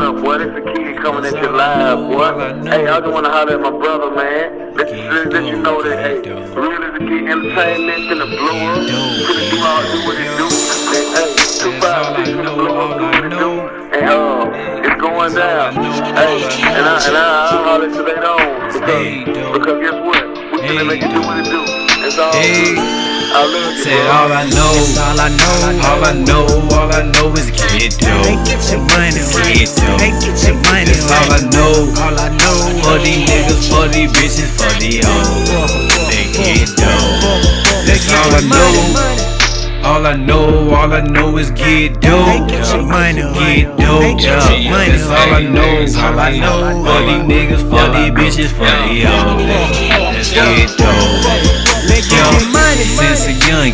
What up, boy? This the kid coming at you live, boy. Hey, I just want to holler at my brother, man. Let you, let you know that, hey, Real As It Gets entertainment in the blow up. Finna do all do what it do. And, hey, two five six in the blow up, do what it do. And, uh, it's going down. Hey, and I, and I, I holler till they don't. Because, because guess what? We finna make it do what it do. It's all good. I love you, Said all I know, all I know, all I know, all I know is get dough. Hey, get your money, Get dough. Get your money, That's all I know. All I know, For these niggas, for these bitches, for the hoes. They get dough. That's all I know. All I know, all I know is get. Hey, get your money, Get dough. Get Yeah. That's all I know. All I know. For these niggas, for these bitches, for the hoes. Let's get dough. Yo, money, since a young,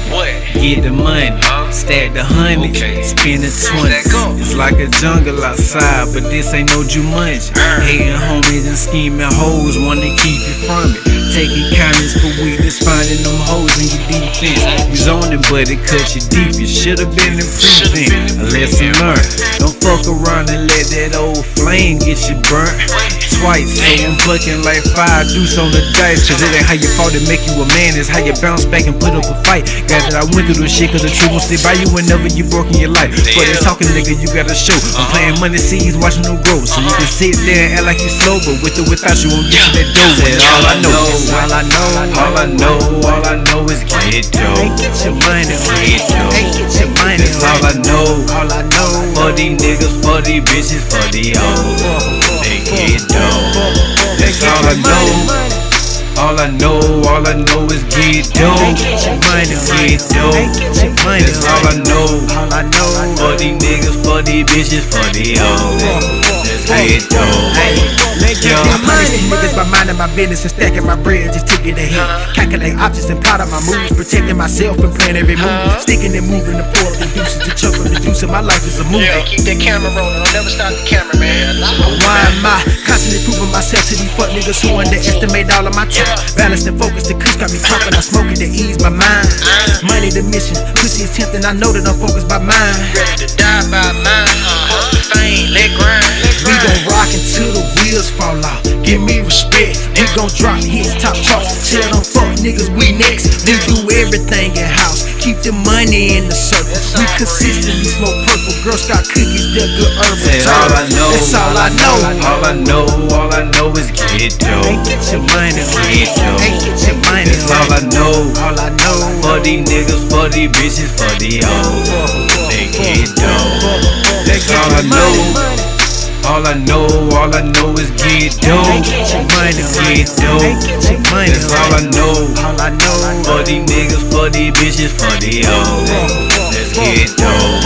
get the money, stack the honey, spend the twenties. It's like a jungle outside, but this ain't no Jumanji. Hating homies and scheming hoes, wanna keep you from it. Taking kindness for weakness, finding them hoes in your defense. You zoning, but it cut you deep. You should've been in prevent. A lesson learned. Don't fuck around and let that old flame get you burnt twice. So I'm bucking like five deuce on the dice. Cause it ain't how you fought to make you a man, it's how you bounce back and put up a fight. Glad that I went through the shit, cause the truth will stay by you whenever you broke in your life. For this talking nigga, you gotta show. I'm playing money seeds, watching them grow. So you can sit there and act like you slow, but with or without you, won't get you that dough. And all I know, all I know, all I know, all I know is get dough. Get your money, these niggas, for these bitches, for the hoes. They get dough. That's all I know. All I know, all I know is get dough. Get your money, Get dough. Hey, get your money, That's all I know. All I know, For these niggas, for these bitches, for the hoes. Let's get dough. Let's get Yo. your money. Niggas by minding my business and stacking my bread, just get ahead. Calculate options and plot out my moves, protecting myself and playing every move. Sticking and moving the port reduces the choke of reducing. My life is a movie. Hey, keep that camera rolling. Don't never stop the camera, man. Why am I constantly proving myself to these fuck niggas who underestimate all of my time? Balance and focus, the kush got me pumping. I smoke it to ease my mind. Money the mission, pussy is tempting. I know that I'm focused by mine. Ready to die by mine. Uh-huh. Fame, let grind. We gon' rock until the wheels fall off. Give me respect. We gon' drop hits, top charts. Tell them fuck niggas we next. We do everything in house. Keep the money in the circle. We consistently smoke purple. Girl Scout cookies, they're good herbal. That's all I know. That's all I know. All I know, all I know is get dough. Hey, get your money, Get dough. Hey, get your money, That's all I know. All I know. For these niggas, for these bitches, for the hoes. All I know, all I know is get dough. Get your money, Get get your money, That's all I know. All I know. For these niggas, for these bitches, for the hoes. Let's get dough.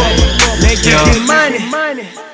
Let's get your money.